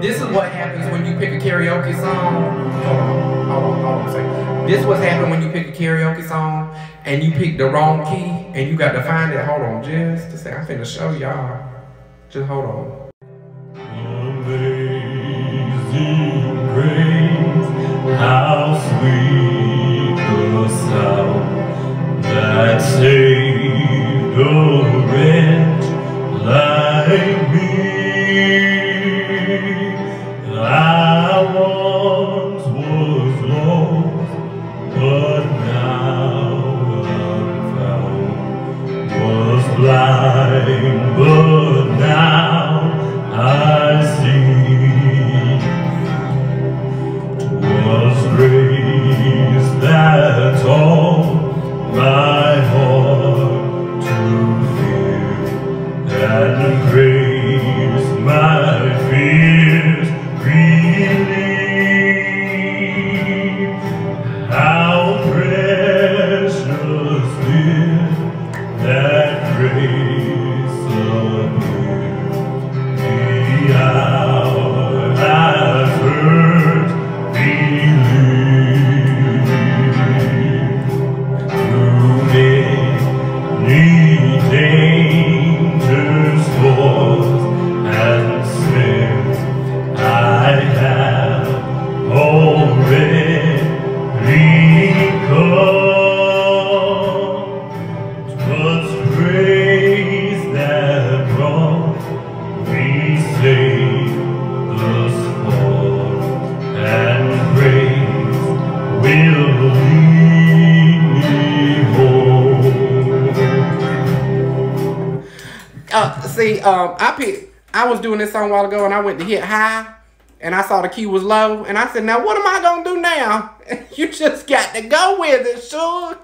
This is what happens when you pick a karaoke song. Hold on, hold on, hold on. This what happens when you pick a karaoke song and you pick the wrong key and you got to find it. Hold on, just to say, I'm finna show y'all. Just hold on. Blind, but now I see. 'Twas grace that taught my heart to fear, and grace my fears relieved. How precious did Uh, see, um, I picked. I was doing this song a while ago, and I went to hit high, and I saw the key was low, and I said, "Now what am I gonna do now?" you just got to go with it, sure.